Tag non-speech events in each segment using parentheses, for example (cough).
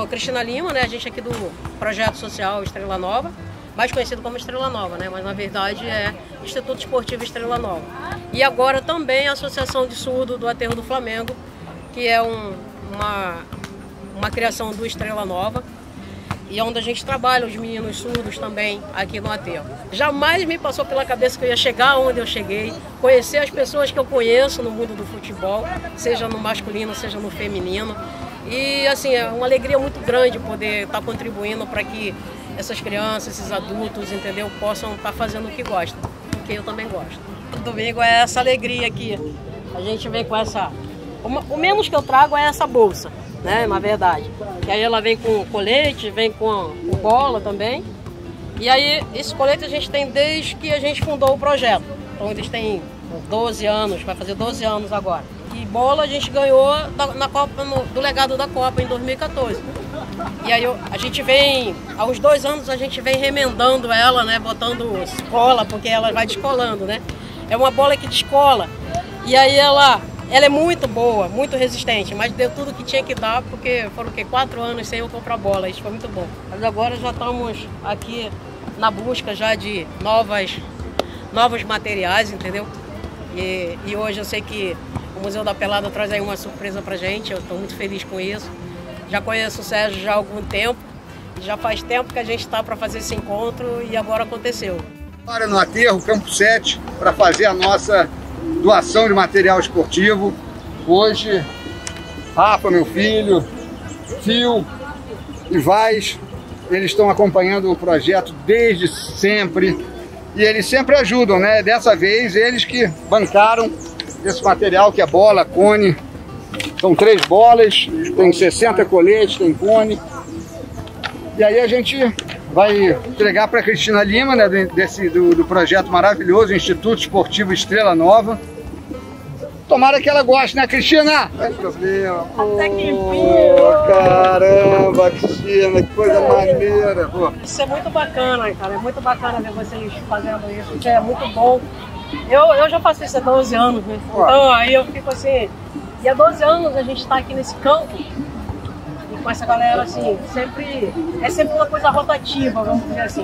sou Cristina Lima, né? A gente aqui do Projeto Social Estrela Nova, mais conhecido como Estrela Nova, né? Mas na verdade é Instituto Esportivo Estrela Nova. E agora também a Associação de Surdo do Aterro do Flamengo, que é um, uma, uma criação do Estrela Nova e onde a gente trabalha os meninos surdos também aqui no aterro. Jamais me passou pela cabeça que eu ia chegar onde eu cheguei, conhecer as pessoas que eu conheço no mundo do futebol, seja no masculino, seja no feminino. E assim, é uma alegria muito grande poder estar contribuindo para que essas crianças, esses adultos, entendeu, possam estar fazendo o que gostam, porque eu também gosto. Domingo é essa alegria aqui. A gente vem com essa. O menos que eu trago é essa bolsa né? Na verdade. E aí ela vem com colete, vem com, bola também. E aí esse colete a gente tem desde que a gente fundou o projeto. Então eles têm 12 anos, vai fazer 12 anos agora. Bola a gente ganhou na Copa, no, do legado da Copa em 2014. E aí a gente vem, há uns dois anos a gente vem remendando ela, né? Botando cola, porque ela vai descolando, né? É uma bola que descola. E aí ela ela é muito boa, muito resistente, mas deu tudo que tinha que dar, porque foram quatro anos sem eu comprar bola, isso foi muito bom. Mas agora já estamos aqui na busca já de novas, novos materiais, entendeu? E, e hoje eu sei que o Museu da Pelada traz aí uma surpresa pra gente, eu estou muito feliz com isso. Já conheço o Sérgio já há algum tempo, já faz tempo que a gente está para fazer esse encontro e agora aconteceu. Para no aterro, Campo 7, para fazer a nossa doação de material esportivo. Hoje, Rafa, meu filho, Fio e Vaz, eles estão acompanhando o projeto desde sempre e eles sempre ajudam, né? Dessa vez, eles que bancaram esse material que é bola, cone. São três bolas, tem 60 coletes, tem cone. E aí a gente vai entregar para a Cristina Lima, né, desse, do, do projeto maravilhoso, Instituto Esportivo Estrela Nova. Tomara que ela goste, né, Cristina? Não tem problema. Até que oh, Caramba, Cristina, que coisa maneira. Pô. Isso é muito bacana, cara. É muito bacana ver vocês fazendo isso. Isso é muito bom. Eu, eu já faço isso há 12 anos, né? Então aí eu fico assim. E há 12 anos a gente está aqui nesse campo com essa galera, assim, sempre. É sempre uma coisa rotativa, vamos dizer assim.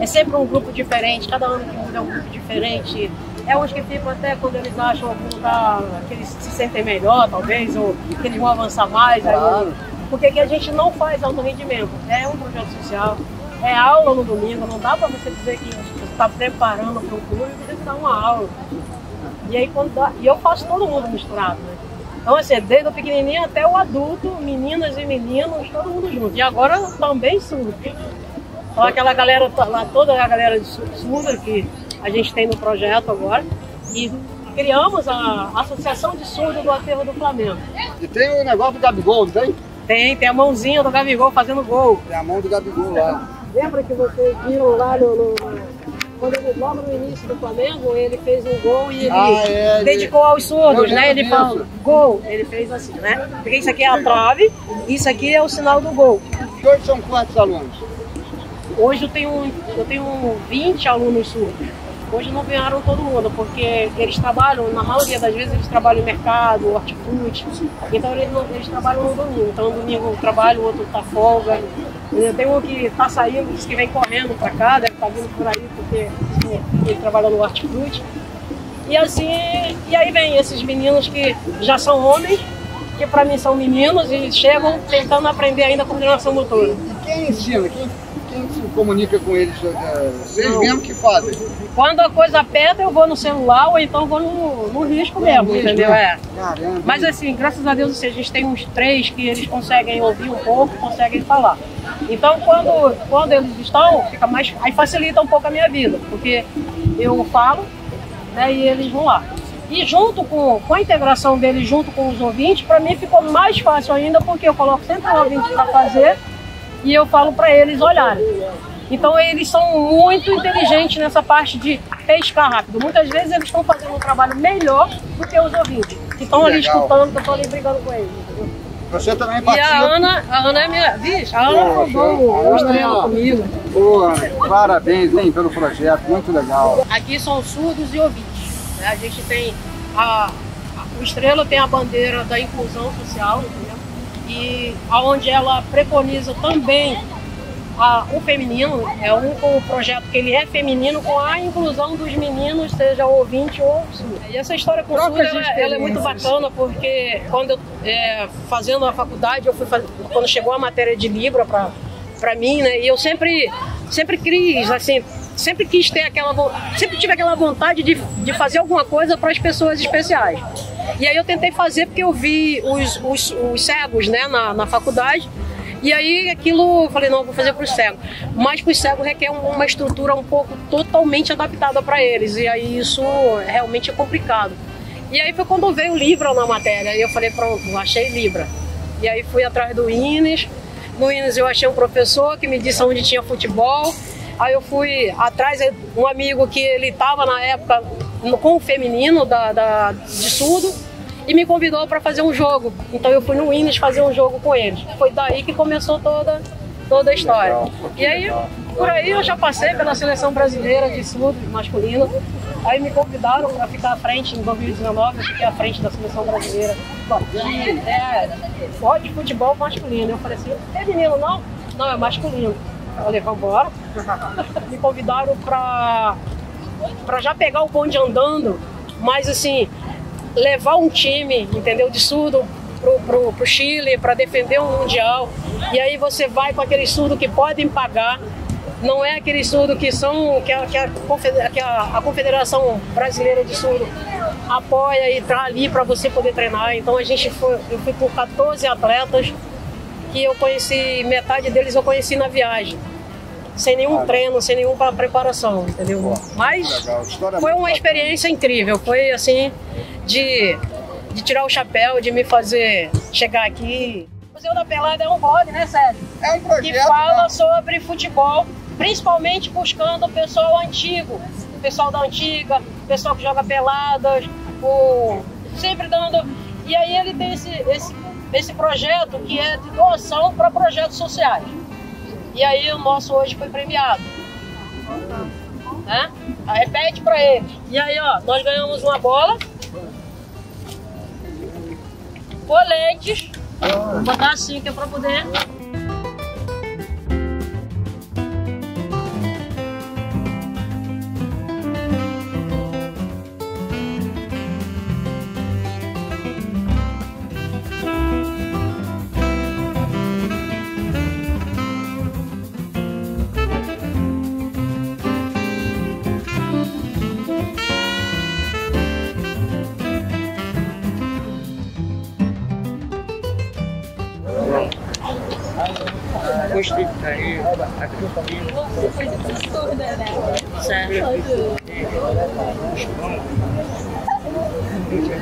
É sempre um grupo diferente, cada ano que muda é um grupo diferente. É uns que ficam até quando eles acham algum lugar que eles se sentem melhor, talvez, ou que eles vão avançar mais. Claro. Aí, porque aqui a gente não faz alto rendimento. É um projeto social, é aula no domingo, não dá para você dizer que está preparando para o clube e você dá uma aula. E aí quando dá, e eu faço todo mundo misturado, né? Então, assim, desde o pequenininho até o adulto, meninas e meninos, todo mundo junto. E agora também surdo. Então, aquela galera lá, toda a galera de surda que a gente tem no projeto agora. E criamos a Associação de Surdo do Aterro do Flamengo. E tem o negócio do Gabigol, não tem? Tem, tem a mãozinha do Gabigol fazendo gol. Tem a mão do Gabigol lá. Lembra que vocês viram lá no, no quando ele, logo no início do Flamengo, ele fez um gol e ele ah, é, dedicou aos surdos, né? Ele falou, gol, ele fez assim, né? Porque isso aqui é a trave, isso aqui é o sinal do gol. E hoje são quantos alunos? Hoje eu tenho, eu tenho 20 alunos surdos. Hoje não ganharam todo mundo, porque eles trabalham, na maioria das vezes eles trabalham em mercado, hortifruti, então eles, eles trabalham no domingo. Então no domingo trabalho, o outro tá folga. Tem um que tá saindo, diz que vem correndo para cá, deve estar tá vindo por aí, porque ele trabalha no hortifruti. E assim, e aí vem esses meninos que já são homens, que para mim são meninos e chegam tentando aprender ainda coordenação motora. Quem ensina? Quem quem se comunica com eles? É, vocês não. mesmo que fazem? Quando a coisa aperta, eu vou no celular ou então vou no, no risco mesmo, no entendeu? Né? É. Caramba. Mas assim, graças a Deus, assim, a gente tem uns três que eles conseguem ouvir um pouco, conseguem falar. Então, quando, quando eles estão, fica mais. Aí facilita um pouco a minha vida, porque eu falo né, e eles vão lá. E junto com, com a integração deles junto com os ouvintes, para mim ficou mais fácil ainda, porque eu coloco sempre um ouvinte para fazer e eu falo para eles olharem. Então eles são muito inteligentes nessa parte de pescar rápido. Muitas vezes eles estão fazendo um trabalho melhor do que os ouvintes, que estão ali escutando, que eu estou ali brigando com eles. Entendeu? Você também participa. E a Ana, a Ana é minha. Vixe, a Ana rodou o estrela comigo. Boa, parabéns, hein, pelo projeto, muito legal. Aqui são surdos e ouvintes. Né? A gente tem a, a, o Estrela tem a bandeira da inclusão social? E aonde ela preconiza também a, o feminino, é um com o projeto que ele é feminino com a inclusão dos meninos, seja ouvinte ou surdo. E essa história com o surdo, ela, ela, é muito bacana porque quando eu, é, fazendo a faculdade, eu fui quando chegou a matéria de Libra para mim, né, e eu sempre, sempre quis, assim, sempre quis ter aquela, sempre tive aquela vontade de, de fazer alguma coisa para as pessoas especiais. E aí eu tentei fazer porque eu vi os, os, os cegos né, na, na faculdade e aí aquilo, eu falei, não, vou fazer para os cegos. Mas para os cegos requer uma estrutura um pouco totalmente adaptada para eles. E aí isso realmente é complicado. E aí foi quando veio Libra na matéria. E eu falei, pronto, achei Libra. E aí fui atrás do Ines. No Ines eu achei um professor que me disse onde tinha futebol. Aí eu fui atrás de um amigo que ele estava na época com o feminino da, da, de surdo e me convidou para fazer um jogo. Então eu fui no Windows fazer um jogo com eles. Foi daí que começou toda, toda a história. E aí, por aí eu já passei pela seleção brasileira de surdo masculino. Aí me convidaram para ficar à frente em 2019, eu fiquei à frente da seleção brasileira de é, de futebol masculino. Eu falei assim, é menino não? Não, é masculino. Eu falei, vambora. (laughs) me convidaram para já pegar o bonde andando, mas assim, levar um time, entendeu, de surdo pro, pro, pro Chile para defender um mundial. E aí você vai com aqueles surdos que podem pagar. Não é aqueles surdos que são que a, que a, que a, a Confederação Brasileira de Surdo apoia e tá ali para você poder treinar. Então a gente foi, eu fui com 14 atletas que eu conheci, metade deles eu conheci na viagem sem nenhum treino, sem nenhuma preparação, entendeu? Mas foi uma experiência incrível, foi assim, de, de tirar o chapéu, de me fazer chegar aqui. O Museu da Pelada é um blog, né, Sérgio? É um projeto. Que fala né? sobre futebol, principalmente buscando o pessoal antigo, o pessoal da antiga, o pessoal que joga peladas, o... sempre dando. E aí ele tem esse, esse, esse projeto que é de doação para projetos sociais. E aí o nosso hoje foi premiado. Né? Repete para eles. E aí, ó, nós ganhamos uma bola coletes. Vou botar assim que é para poder Gostei de sair, assistindo. Certo.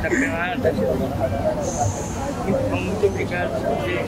Da pelada. Então, muito obrigado por ter